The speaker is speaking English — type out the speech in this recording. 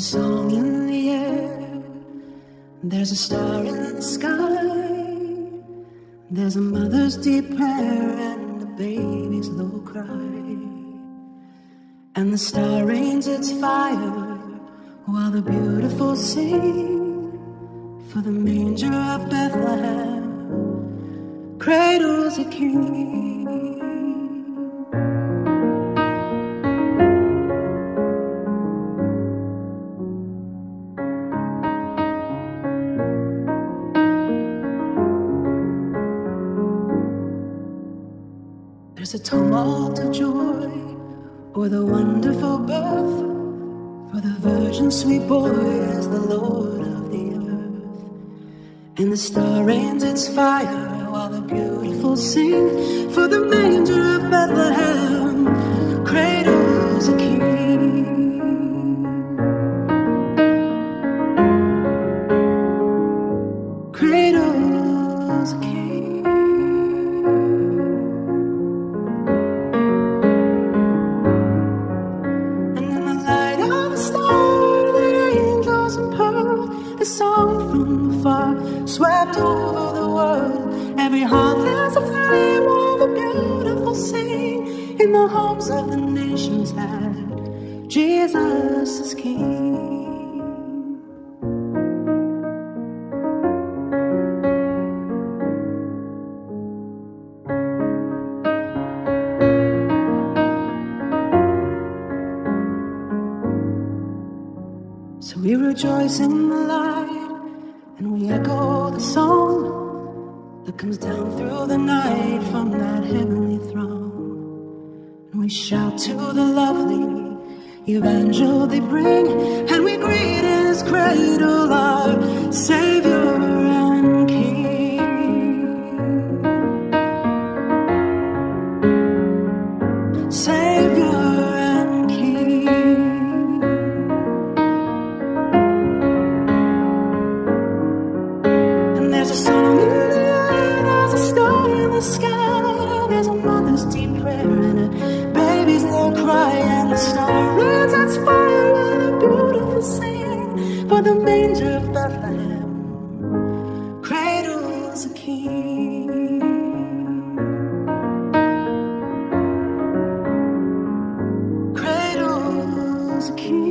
song in the air. There's a star in the sky. There's a mother's deep prayer and a baby's low cry. And the star rains its fire while the beautiful sing. For the manger of Bethlehem cradles a king. There's a tumult of joy o'er the wonderful birth. For the virgin sweet boy is the Lord of the earth. And the star rains its fire while the beautiful sing. For the manger afar swept over the world. Every heart there's a flame, all the beautiful sing in the homes of the nations that Jesus is King. So we rejoice in the light and we echo the song that comes down through the night from that heavenly throne. And we shout to the lovely evangel they bring, and we greet his cradle, our Savior and King. Savior Cradles, a king. A king.